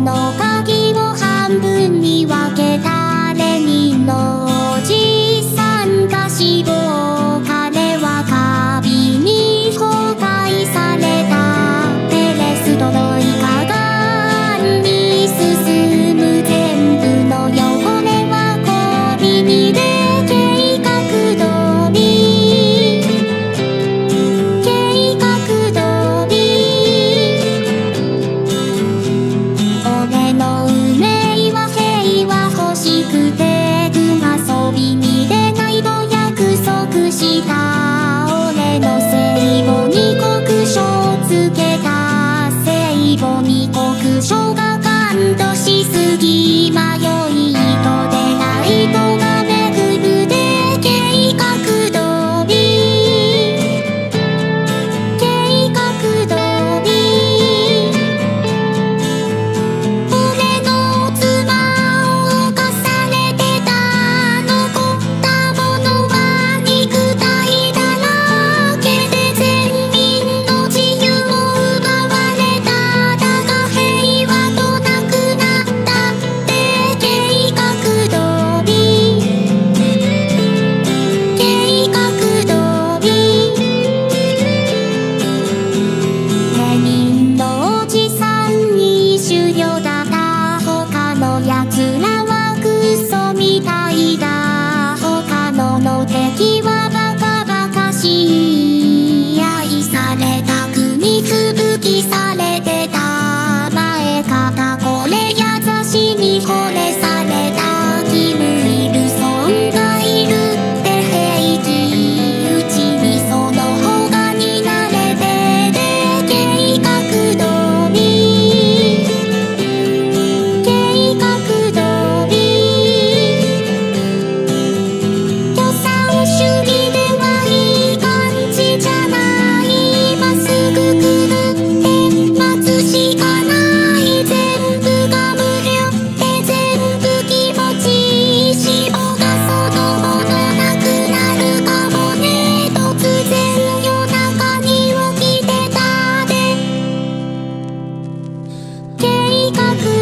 の呀かく